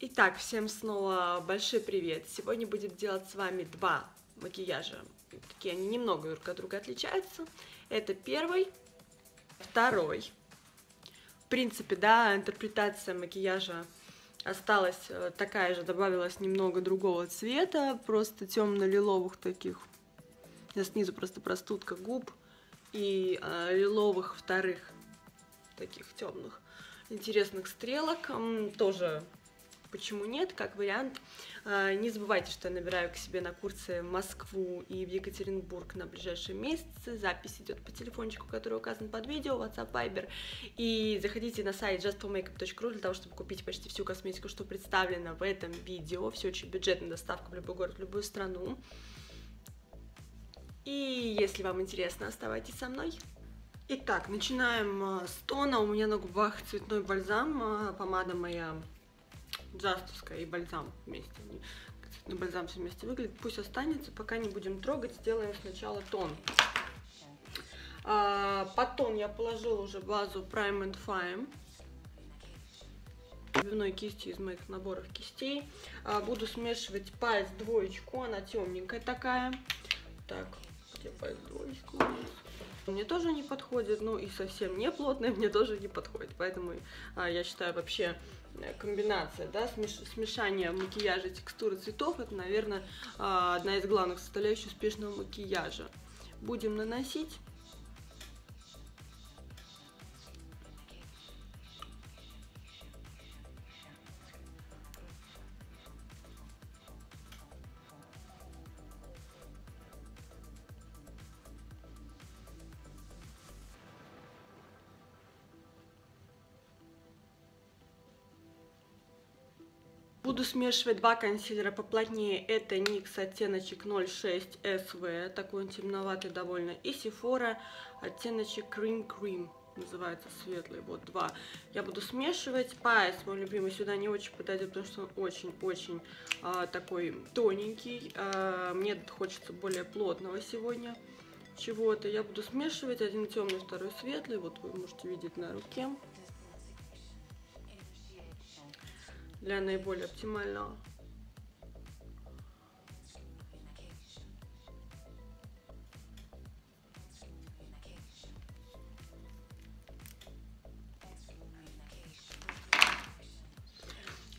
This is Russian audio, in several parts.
Итак, всем снова большой привет! Сегодня будем делать с вами два макияжа. Такие они немного друг от друга отличаются. Это первый, второй. В принципе, да, интерпретация макияжа осталась э, такая же, добавилось немного другого цвета, просто темно-лиловых таких. Снизу просто простудка губ и э, лиловых вторых таких темных интересных стрелок. Тоже почему нет, как вариант. А, не забывайте, что я набираю к себе на курсы в Москву и в Екатеринбург на ближайшие месяцы. Запись идет по телефончику, который указан под видео, WhatsApp, Viber. И заходите на сайт justformakeup.ru для того, чтобы купить почти всю косметику, что представлено в этом видео. Все очень бюджетная доставка в любой город, в любую страну. И если вам интересно, оставайтесь со мной. Итак, начинаем а, с тона. У меня на губах цветной бальзам, а, помада моя джастовская и бальзам вместе. Цветной бальзам все вместе выглядит. Пусть останется, пока не будем трогать, сделаем сначала тон. А, под я положила уже базу Prime and Fime двойной кистью из моих наборов кистей. А, буду смешивать пальц двоечку, она темненькая такая. Так, где пальц двоечку? Мне тоже не подходит, ну и совсем не плотная мне тоже не подходит, поэтому а, я считаю вообще э, комбинация, да, смеш смешание макияжа, текстуры цветов, это, наверное, а, одна из главных составляющих успешного макияжа. Будем наносить. Буду смешивать два консилера поплотнее. Это NYX оттеночек 06 SV, такой он темноватый довольно. И Sephora оттеночек Cream Cream, называется светлый, вот два. Я буду смешивать. Пайс, мой любимый, сюда не очень подойдет, потому что он очень-очень а, такой тоненький. А, мне хочется более плотного сегодня чего-то. Я буду смешивать один темный, второй светлый. Вот вы можете видеть на руке. Для наиболее оптимального.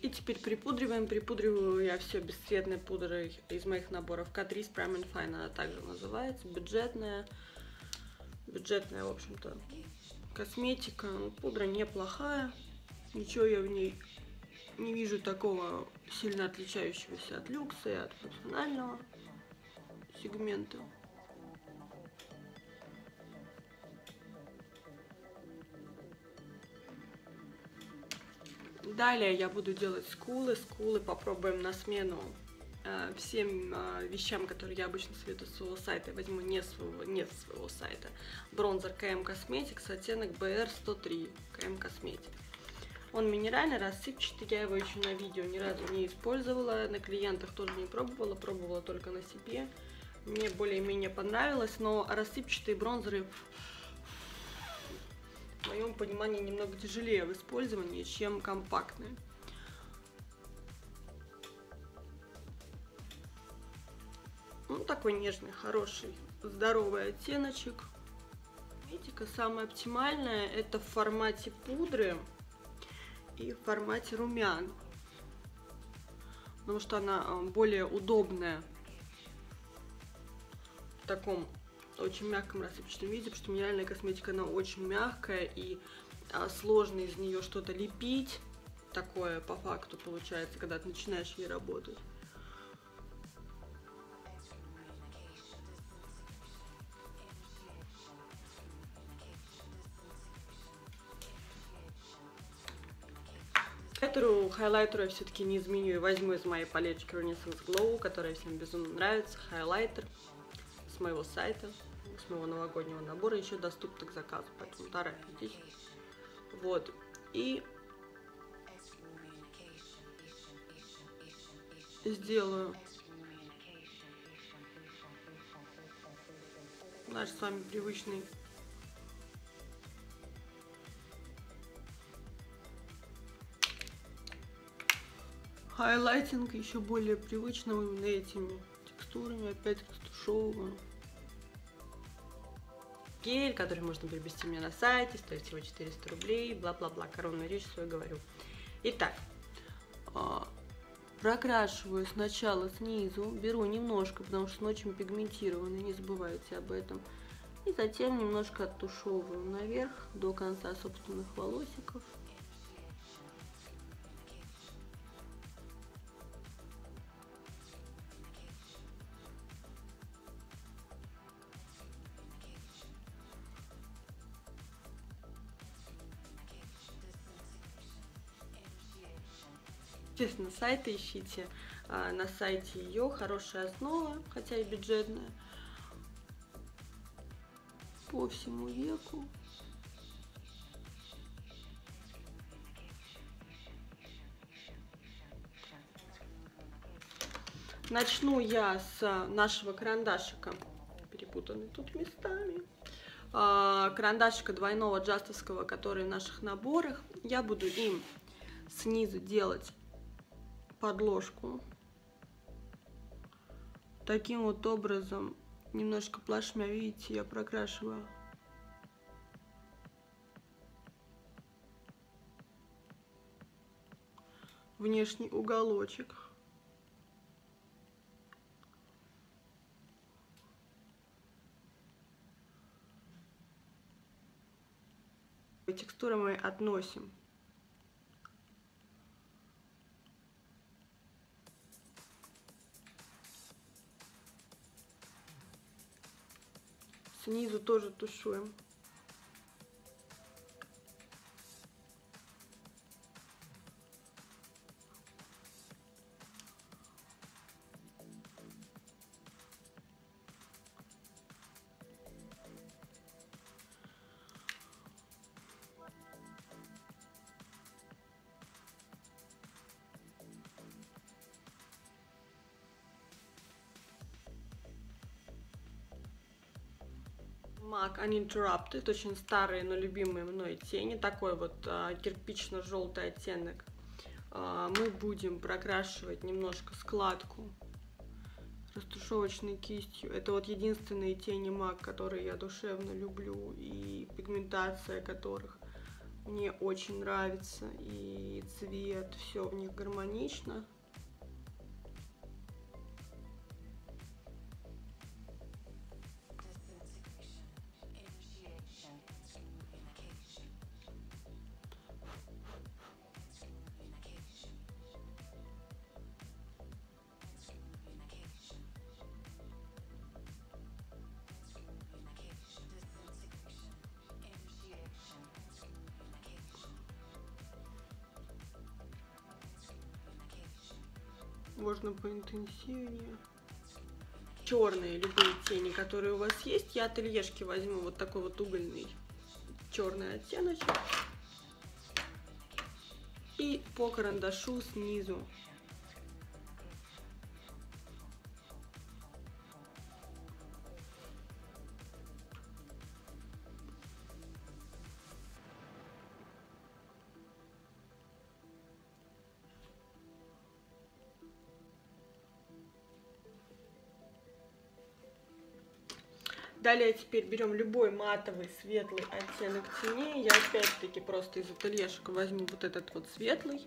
И теперь припудриваем. Припудриваю я все бесцветной пудрой из моих наборов Catrice Prime and Fine. Она также называется. Бюджетная. Бюджетная, в общем-то, косметика. Пудра неплохая. Ничего я в ней не вижу такого сильно отличающегося от люкса и от функционального сегмента. Далее я буду делать скулы. Скулы попробуем на смену э, всем э, вещам, которые я обычно советую с своего сайта. возьму не своего, не своего сайта. Бронзер КМ Cosmetics, оттенок BR103 КМ Cosmetics. Он минеральный, рассыпчатый, я его еще на видео ни разу не использовала, на клиентах тоже не пробовала, пробовала только на себе. Мне более-менее понравилось, но рассыпчатые бронзеры в моем понимании немного тяжелее в использовании, чем компактные. Ну, такой нежный, хороший, здоровый оттеночек. Видите, самое оптимальное это в формате пудры и в формате румян. Потому что она э, более удобная в таком очень мягком рассыпчатом виде, потому что минеральная косметика, она очень мягкая и а, сложно из нее что-то лепить. Такое по факту получается, когда ты начинаешь ей работать. Хайлайтеру, хайлайтеру я все-таки не изменю и возьму из моей палетки Renaissance Glow, которая всем безумно нравится. Хайлайтер с моего сайта, с моего новогоднего набора, еще доступен к заказу, поэтому торопитесь. Вот. И сделаю наш с вами привычный хайлайтинг еще более привычного именно этими текстурами, опять растушевываю. Гель, который можно приобрести у меня на сайте, стоит всего 400 рублей, бла-бла-бла, коронную речь свою говорю. Итак, а, прокрашиваю сначала снизу, беру немножко, потому что он очень пигментированный, не забывайте об этом. И затем немножко оттушевываю наверх до конца собственных волосиков. Естественно, сайты ищите. А, на сайте ее хорошая основа, хотя и бюджетная. По всему веку. Начну я с нашего карандашика, перепутанный тут местами. А, карандашика двойного джастовского, который в наших наборах. Я буду им снизу делать подложку. Таким вот образом, немножко плашмя, видите, я прокрашиваю. Внешний уголочек. Текстуры мы относим снизу тоже тушуем. MAC Uninterrupted, очень старые, но любимые мной тени, такой вот а, кирпично-желтый оттенок. А, мы будем прокрашивать немножко складку растушевочной кистью. Это вот единственные тени MAC, которые я душевно люблю, и пигментация которых мне очень нравится, и цвет, все в них гармонично. Можно поинтенсивнее. Черные любые тени, которые у вас есть, я от Ильешки возьму вот такой вот угольный черный оттеночек. И по карандашу снизу Далее теперь берем любой матовый светлый оттенок теней. Я опять-таки просто из ательешек возьму вот этот вот светлый.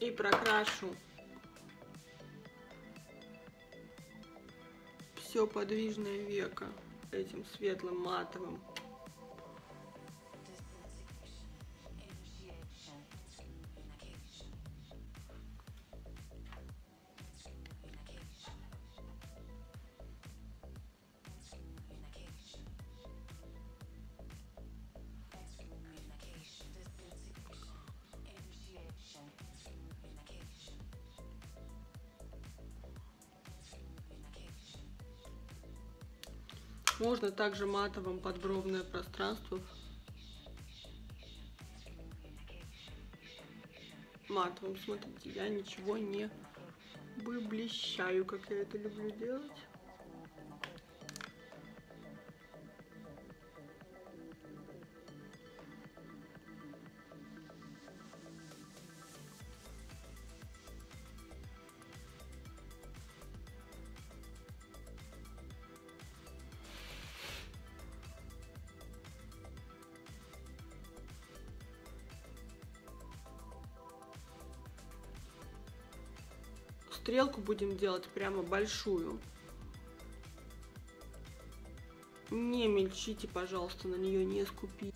И прокрашу все подвижное веко этим светлым матовым Можно также матовым подбровное пространство. Матовым, смотрите, я ничего не выблещаю, как я это люблю делать. Стрелку будем делать прямо большую. Не мельчите, пожалуйста, на нее не скупите.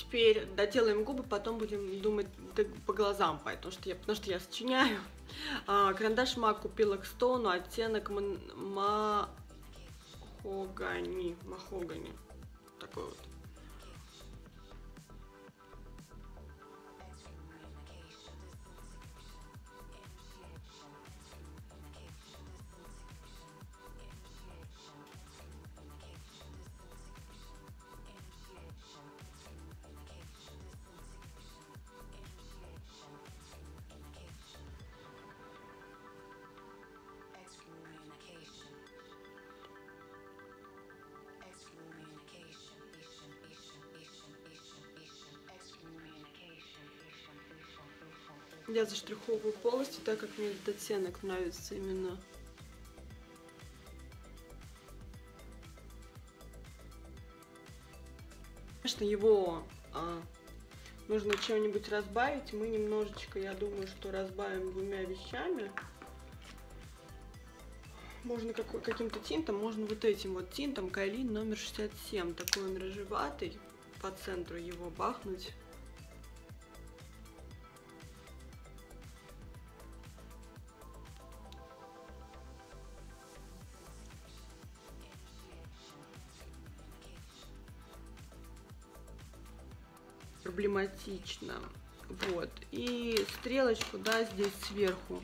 Теперь доделаем губы, потом будем думать по глазам, потому что я, потому что я сочиняю. А, карандаш МАК купила к стону, оттенок махогани, махогани, такой вот. Я заштриховываю полностью, так как мне этот оттенок нравится именно. Конечно, его а, нужно чем-нибудь разбавить. Мы немножечко, я думаю, что разбавим двумя вещами. Можно каким-то тинтом, можно вот этим вот тинтом Кайлин номер 67. Такой он рыжеватый. По центру его бахнуть. Проблематично. Вот. И стрелочку, да, здесь сверху.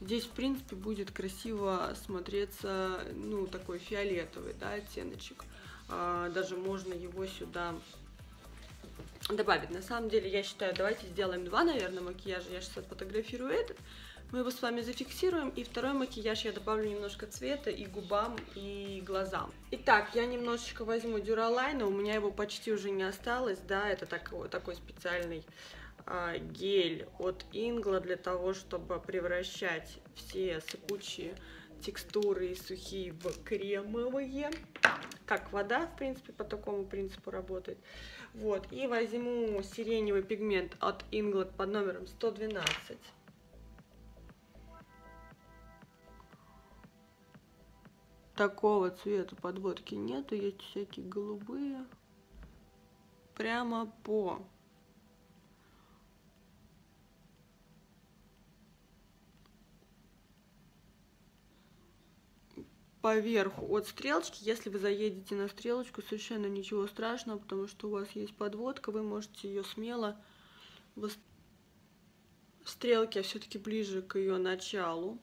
Здесь, в принципе, будет красиво смотреться, ну, такой фиолетовый, да, оттеночек. А, даже можно его сюда добавить. На самом деле, я считаю, давайте сделаем два, наверное, макияжа. Я сейчас отфотографирую этот. Мы его с вами зафиксируем, и второй макияж я добавлю немножко цвета и губам, и глазам. Итак, я немножечко возьму дюралайна, у меня его почти уже не осталось, да, это такой, такой специальный а, гель от Ингла для того, чтобы превращать все сыпучие текстуры и сухие в кремовые, как вода, в принципе, по такому принципу работает. Вот, и возьму сиреневый пигмент от Inglot под номером 112. Такого цвета подводки нету, есть всякие голубые. Прямо по поверху от стрелочки. Если вы заедете на стрелочку, совершенно ничего страшного, потому что у вас есть подводка, вы можете ее смело в стрелке все-таки ближе к ее началу.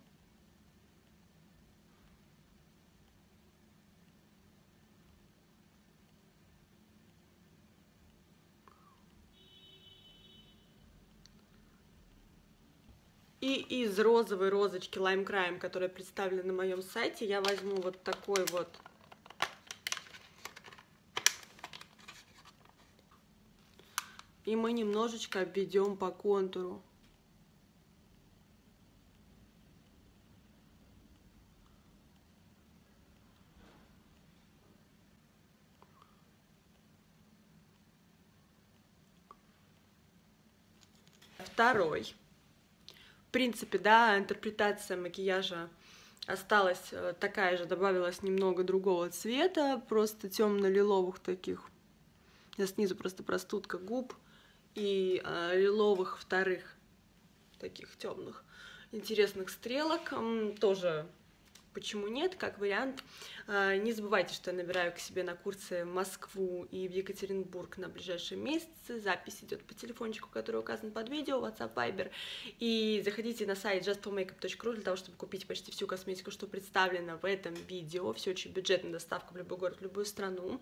И из розовой розочки Lime Crime, которая представлена на моем сайте, я возьму вот такой вот И мы немножечко обведем по контуру. Второй. В принципе, да, интерпретация макияжа осталась э, такая же, добавилось немного другого цвета, просто темно-лиловых таких. Я снизу просто простудка губ и э, лиловых вторых таких темных интересных стрелок. Тоже Почему нет, как вариант. А, не забывайте, что я набираю к себе на курсы в Москву и в Екатеринбург на ближайшие месяцы. Запись идет по телефончику, который указан под видео, WhatsApp, Viber. И заходите на сайт justformakeup.ru для того, чтобы купить почти всю косметику, что представлено в этом видео. Все очень бюджетная доставка в любой город, в любую страну.